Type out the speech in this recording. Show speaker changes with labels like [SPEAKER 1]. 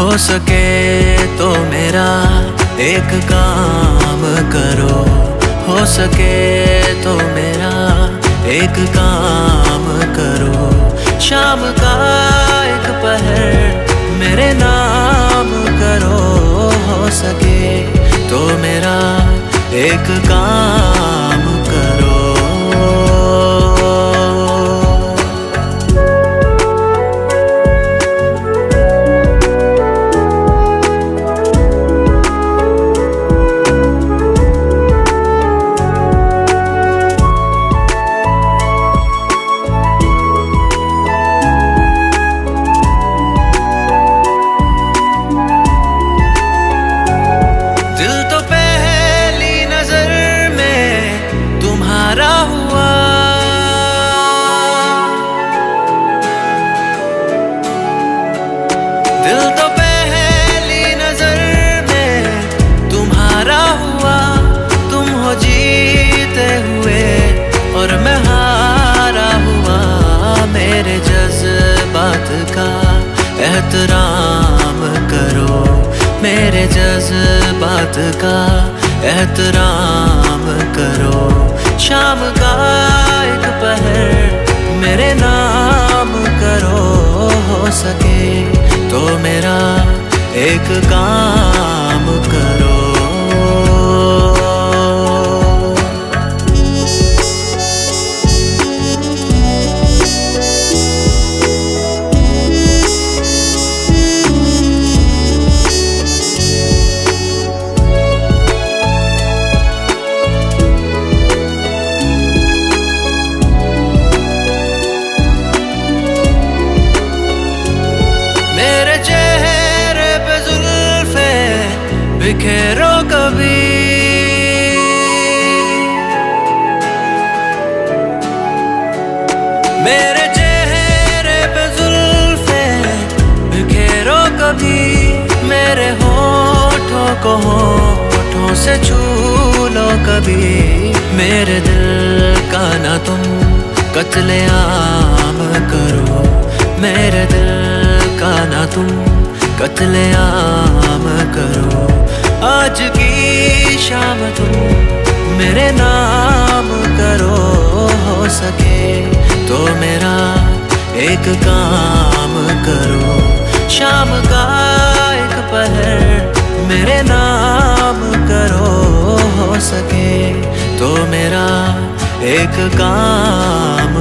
[SPEAKER 1] हो सके तो मेरा एक काम करो। हो सके तो मेरा एक काम करो। शाम का एक पहर मेरे नाम करो। हो सके तो मेरा एक काम एहतराम करो मेरे जज्बात का एहतराम करो। शाम का एक पहर मेरे नाम करो, हो सके तो मेरा एक काम करो। बिखेरो कभी। मेरे चेहरे पे जुल्फे, बिखेरो कभी। मेरे होठों को होठों से छू लो कभी। मेरे दिल का ना तुम कतले आम करो। मेरे दिल का ना तुम कतले आम करो। आज की शाम तुम मेरे नाम करो, हो सके तो मेरा एक काम करो। शाम का एक पहर मेरे नाम करो, हो सके तो मेरा एक काम